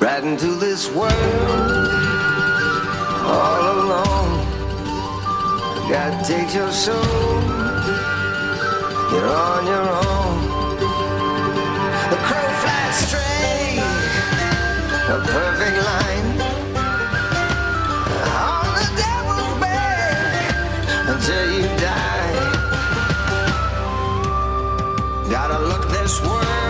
right into this world all alone. God takes your soul, you're on your own. The crow flies straight, a perfect line. On the devil's bed until you die. Gotta look this world.